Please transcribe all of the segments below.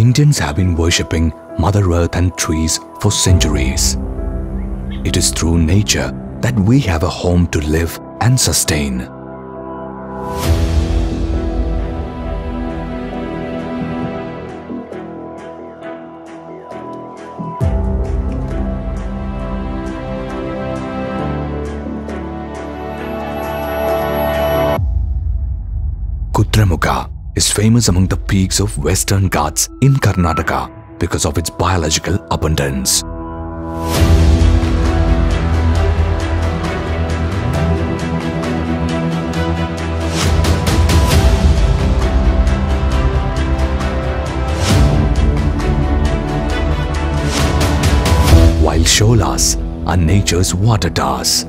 Indians have been worshipping Mother Earth and trees for centuries. It is through nature that we have a home to live and sustain. Kudremukha is famous among the peaks of Western Ghats in Karnataka because of its biological abundance. While sholas are nature's water towers,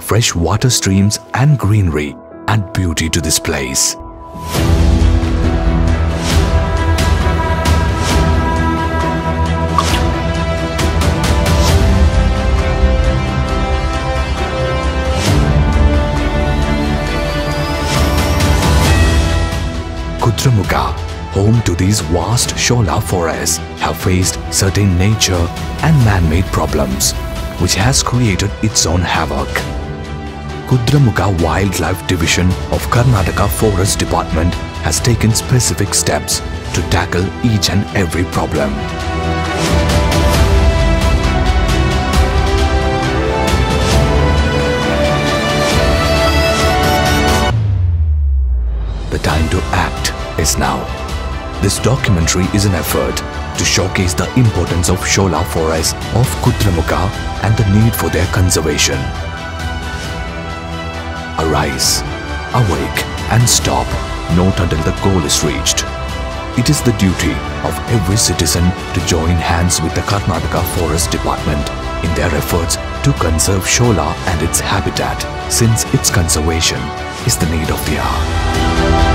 fresh water streams and greenery add beauty to this place. Kudremukha, home to these vast shola forests, have faced certain nature and man-made problems, which has created its own havoc. Kudremukha Wildlife Division of Karnataka Forest Department has taken specific steps to tackle each and every problem. The time to act is now. This documentary is an effort to showcase the importance of Shola forests of Kudremukha and the need for their conservation. Arise, awake and stop not until the goal is reached. It is the duty of every citizen to join hands with the Karnataka Forest Department in their efforts to conserve Shola and its habitat since its conservation is the need of the hour.